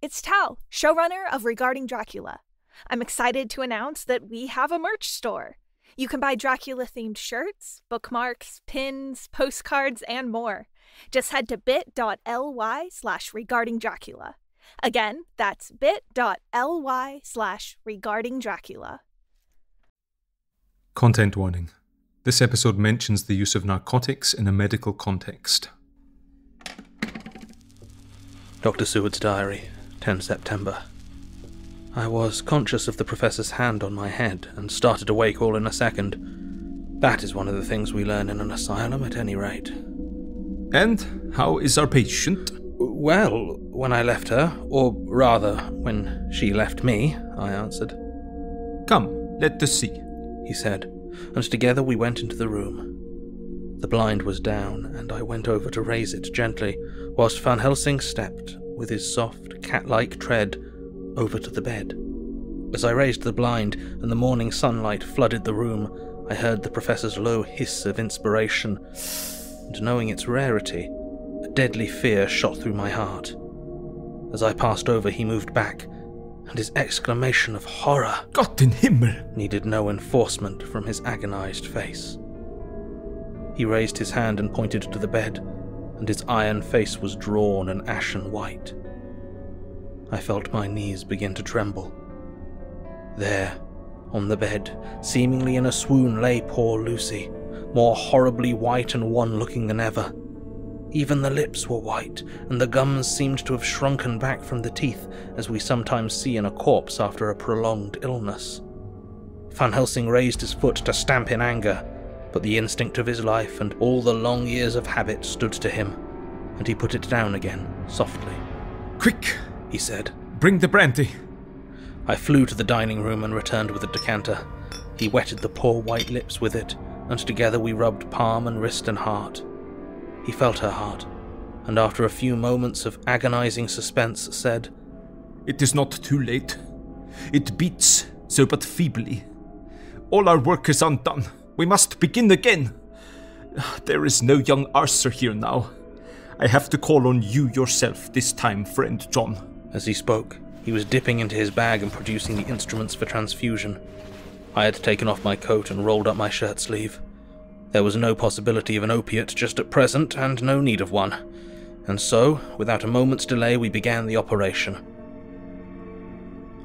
Hey, it's Tal, showrunner of Regarding Dracula. I'm excited to announce that we have a merch store. You can buy Dracula themed shirts, bookmarks, pins, postcards, and more. Just head to bit.ly slash regarding Dracula. Again, that's bit.ly slash regarding Dracula. Content warning. This episode mentions the use of narcotics in a medical context. Dr. Seward's Diary, 10 September. I was conscious of the professor's hand on my head and started awake all in a second. That is one of the things we learn in an asylum, at any rate. And how is our patient? Well, when I left her, or rather, when she left me, I answered. Come, let us see, he said, and together we went into the room. The blind was down, and I went over to raise it gently, whilst Van Helsing stepped, with his soft, cat like tread, over to the bed. As I raised the blind and the morning sunlight flooded the room, I heard the professor's low hiss of inspiration, and knowing its rarity, a deadly fear shot through my heart. As I passed over, he moved back, and his exclamation of horror Gott in Himmel! needed no enforcement from his agonized face. He raised his hand and pointed to the bed, and his iron face was drawn and ashen white. I felt my knees begin to tremble. There, on the bed, seemingly in a swoon, lay poor Lucy, more horribly white and wan looking than ever. Even the lips were white, and the gums seemed to have shrunken back from the teeth, as we sometimes see in a corpse after a prolonged illness. Van Helsing raised his foot to stamp in anger, but the instinct of his life and all the long years of habit stood to him, and he put it down again, softly. Quick, he said. Bring the brandy. I flew to the dining room and returned with a decanter. He wetted the poor white lips with it, and together we rubbed palm and wrist and heart. He felt her heart, and after a few moments of agonizing suspense, said, It is not too late. It beats, so but feebly. All our work is undone. We must begin again. There is no young Arthur here now. I have to call on you yourself this time, friend John. As he spoke, he was dipping into his bag and producing the instruments for transfusion. I had taken off my coat and rolled up my shirt sleeve. There was no possibility of an opiate just at present, and no need of one. And so, without a moment's delay, we began the operation.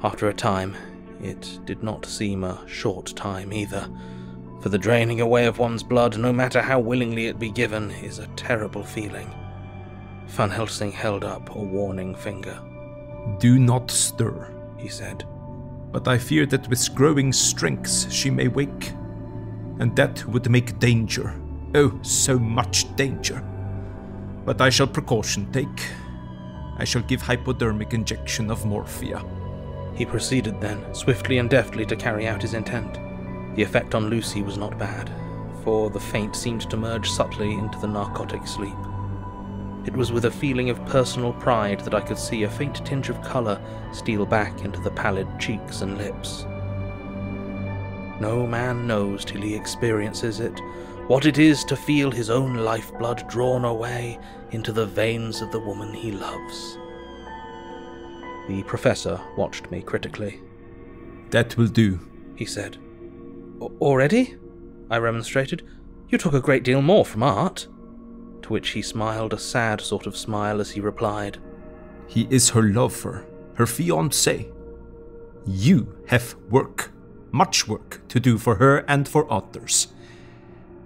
After a time, it did not seem a short time either for the draining away of one's blood, no matter how willingly it be given, is a terrible feeling. Van Helsing held up a warning finger. Do not stir, he said. But I fear that with growing strength she may wake, and that would make danger. Oh, so much danger. But I shall precaution take. I shall give hypodermic injection of morphia. He proceeded then, swiftly and deftly, to carry out his intent. The effect on Lucy was not bad, for the faint seemed to merge subtly into the narcotic sleep. It was with a feeling of personal pride that I could see a faint tinge of colour steal back into the pallid cheeks and lips. No man knows till he experiences it what it is to feel his own lifeblood drawn away into the veins of the woman he loves. The professor watched me critically. That will do, he said. Already? I remonstrated. You took a great deal more from Art. To which he smiled a sad sort of smile as he replied, He is her lover, her fiancé. You have work, much work, to do for her and for others.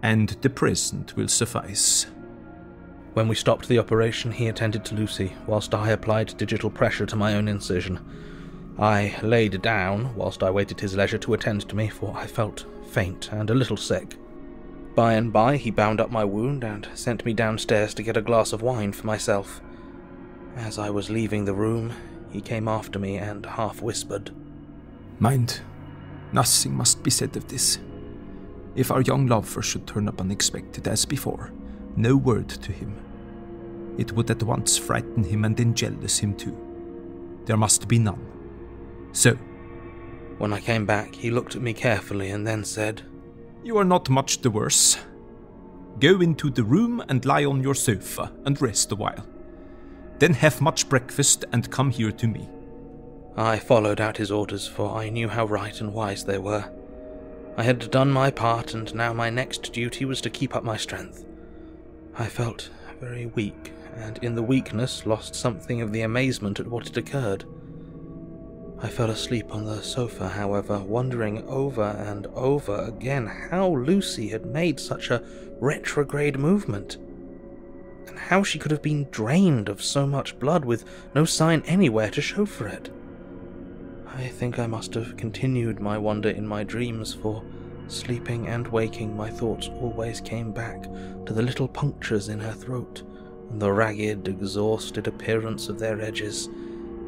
And the present will suffice. When we stopped the operation, he attended to Lucy, whilst I applied digital pressure to my own incision. I laid down whilst I waited his leisure to attend to me, for I felt faint and a little sick. By and by, he bound up my wound and sent me downstairs to get a glass of wine for myself. As I was leaving the room, he came after me and half whispered, Mind, nothing must be said of this. If our young lover should turn up unexpected as before, no word to him. It would at once frighten him and enjealous him too. There must be none. So, when I came back, he looked at me carefully and then said, You are not much the worse. Go into the room and lie on your sofa and rest a while. Then have much breakfast and come here to me. I followed out his orders, for I knew how right and wise they were. I had done my part, and now my next duty was to keep up my strength. I felt very weak, and in the weakness lost something of the amazement at what had occurred. I fell asleep on the sofa, however, wondering over and over again how Lucy had made such a retrograde movement, and how she could have been drained of so much blood with no sign anywhere to show for it. I think I must have continued my wonder in my dreams, for sleeping and waking, my thoughts always came back to the little punctures in her throat and the ragged, exhausted appearance of their edges,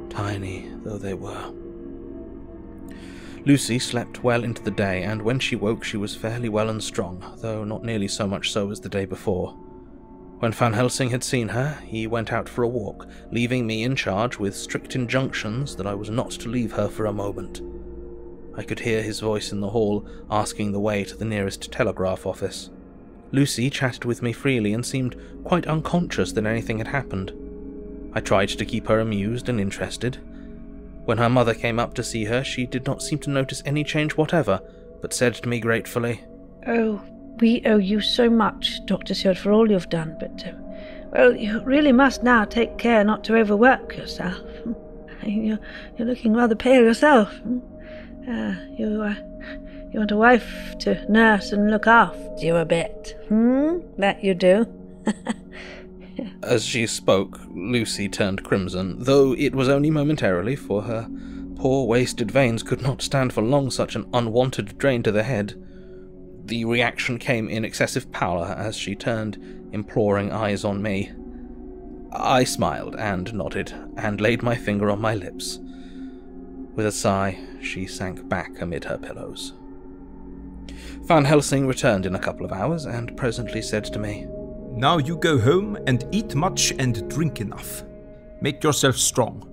tiny though they were. Lucy slept well into the day, and when she woke, she was fairly well and strong, though not nearly so much so as the day before. When Van Helsing had seen her, he went out for a walk, leaving me in charge with strict injunctions that I was not to leave her for a moment. I could hear his voice in the hall, asking the way to the nearest telegraph office. Lucy chatted with me freely and seemed quite unconscious that anything had happened. I tried to keep her amused and interested, when her mother came up to see her, she did not seem to notice any change whatever, but said to me gratefully, Oh, we owe you so much, Dr. Seward, for all you've done, but, uh, well, you really must now take care not to overwork yourself. You're, you're looking rather pale yourself. Uh, you, uh, you want a wife to nurse and look after you a bit, hmm? That you do. As she spoke, Lucy turned crimson, though it was only momentarily, for her poor wasted veins could not stand for long such an unwanted drain to the head. The reaction came in excessive pallor as she turned imploring eyes on me. I smiled and nodded, and laid my finger on my lips. With a sigh, she sank back amid her pillows. Van Helsing returned in a couple of hours, and presently said to me, now you go home and eat much and drink enough. Make yourself strong.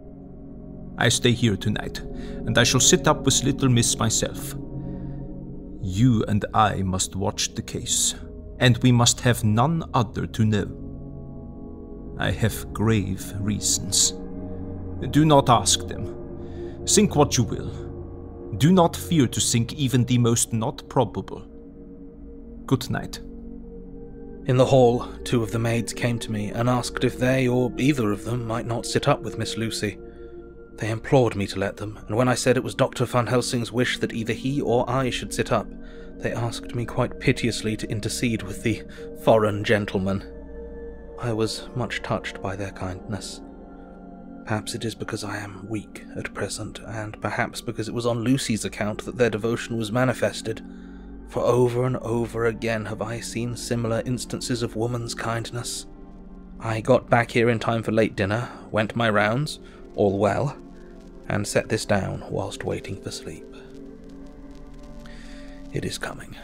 I stay here tonight, and I shall sit up with little miss myself. You and I must watch the case, and we must have none other to know. I have grave reasons. Do not ask them. Think what you will. Do not fear to think even the most not probable. Good night. In the hall, two of the maids came to me and asked if they or either of them might not sit up with Miss Lucy. They implored me to let them, and when I said it was Dr. Van Helsing's wish that either he or I should sit up, they asked me quite piteously to intercede with the foreign gentleman. I was much touched by their kindness. Perhaps it is because I am weak at present, and perhaps because it was on Lucy's account that their devotion was manifested for over and over again have I seen similar instances of woman's kindness. I got back here in time for late dinner, went my rounds, all well, and set this down whilst waiting for sleep. It is coming.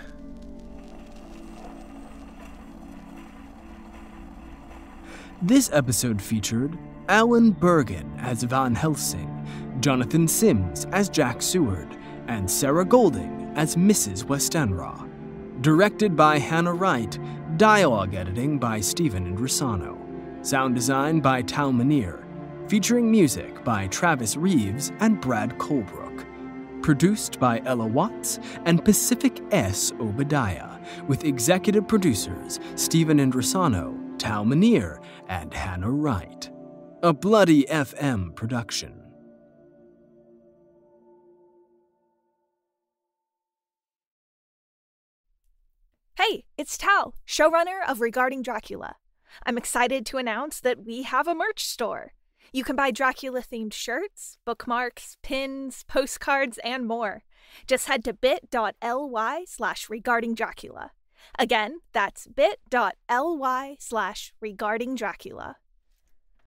This episode featured Alan Burgon as Van Helsing, Jonathan Sims as Jack Seward, and Sarah Golding as Mrs. Westenra. Directed by Hannah Wright, dialogue editing by Stephen Indrisano, sound design by Tal Minear, featuring music by Travis Reaves and Brad Colbroock. Produced by Ella Watts and Pacific S. Obadiah, with executive producers Stephen Indrisano, Tal Minear, and Hannah Wright. A Bloody FM production. Hey, it's Tal, showrunner of Regarding Dracula. I'm excited to announce that we have a merch store. You can buy Dracula themed shirts, bookmarks, pins, postcards, and more. Just head to bit.ly slash regarding Dracula. Again, that's bit.ly slash regarding Dracula.